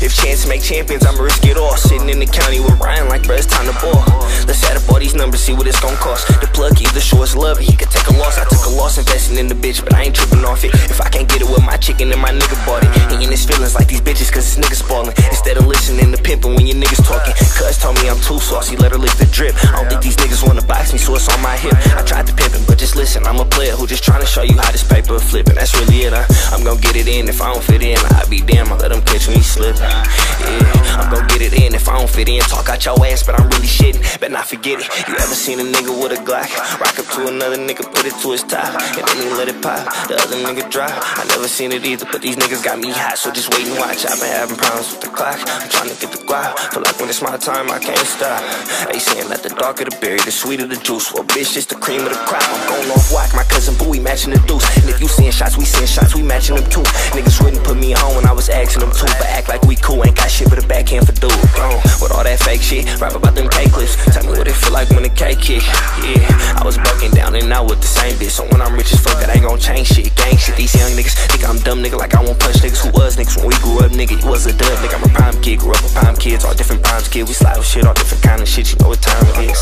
if chance to make champions, I'ma risk it all. Sitting in the county with Ryan like, bruh, it's time to ball. Let's add up all these numbers, see what it's gon' cost. The plug either show us love, he could take a loss. I took a loss investing in the bitch, but I ain't tripping off it. If I can't get it with my chicken, then my nigga bought it. He in his feelings like these bitches, cause his niggas ballin'. Instead of listening to pimpin' when your niggas talking. Cuz told me I'm too saucy, let her lick the drip. I don't think these niggas wanna box me, so it's on my hip. I tried to pimpin', but just listen, I'm a player who just tryna show you paper flippin'. That's really it, huh? I'm gon' get it in if I don't fit in. I be damn, I let them catch me slipping. Yeah, I'm gon' get it in if I don't fit in. Talk out your ass, but I'm really shitting. Better not forget it. You ever seen a nigga with a Glock? Rock up to another nigga, put it to his top. And then he let it pop. The other nigga drop. I never seen it either, but these niggas got me hot. So just wait and watch. I've been having problems with the clock. I'm trying to get the guap. Feel like when it's my time, I can't stop. They saying that the darker the berry, the sweeter the juice. Well, bitch, it's the cream of the crop. I'm going off whack. My cousin Bowie matching the deuce. And if you seeing shots, we seeing shots, we matching them too. Niggas wouldn't put me on when I was asking them to, but act like we cool. Ain't got shit but a backhand for dude. With all that fake shit, rap about them K clips. Tell me what it feel like when the K kick. Yeah, I was bucking down and out with the same bitch. So when I'm rich as fuck, it ain't gon' change shit. Gang shit, these young niggas think I'm dumb, nigga. Like I won't punch niggas who was niggas when we grew up, nigga. You was a dub, nigga. I'm a prime kid, grew up with prime kids, all different primes, kid. We slide with shit, all different kind of shit. You know what time it is.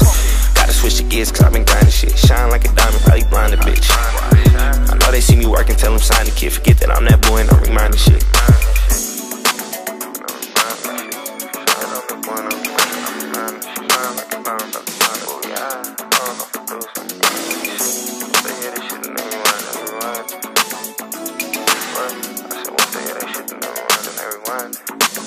Gotta switch the gears, cause I've been grinding shit. Shine like a diamond, probably blind a bitch. I know they see me working, tell them sign the kid. Forget that I'm that boy and I'm reminding shit. grinding.